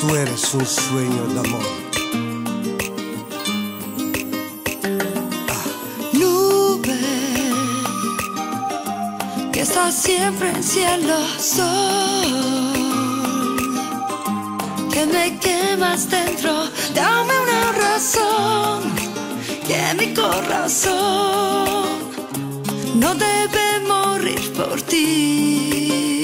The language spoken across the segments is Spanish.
Tú eres un sueño de amor. Ah. Nube que está siempre en cielo sol, que me quemas dentro, dame una razón, que mi corazón no debe morir por ti.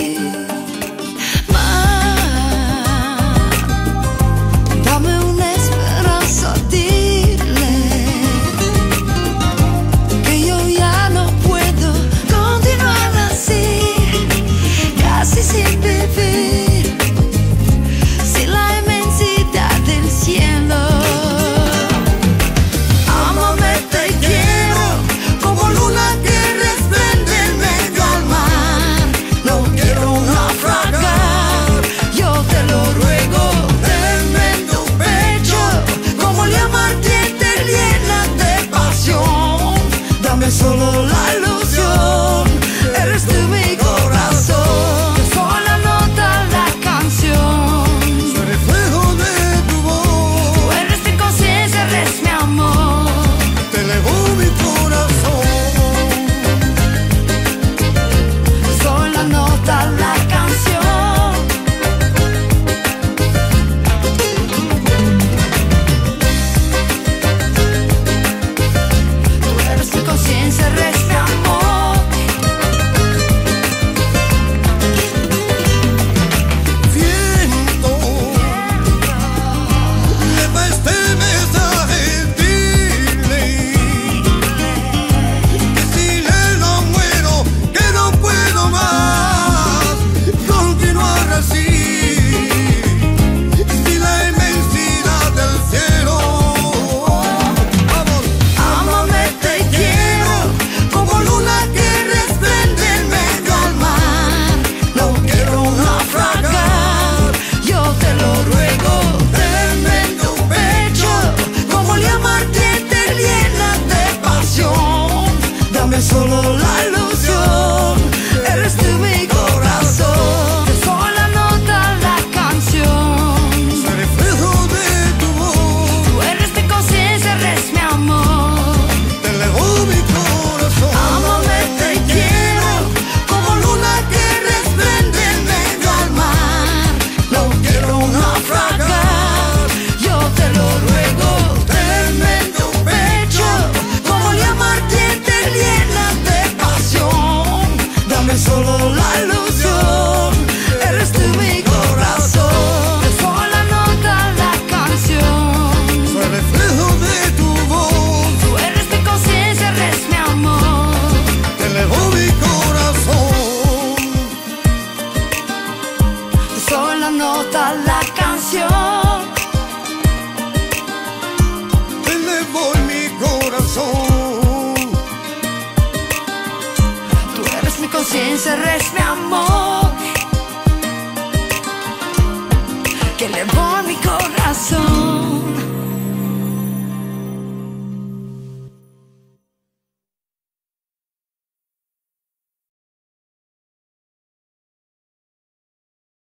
nota la canción. Elevo mi corazón. Tú eres mi conciencia, eres mi amor. Que elevó mi corazón.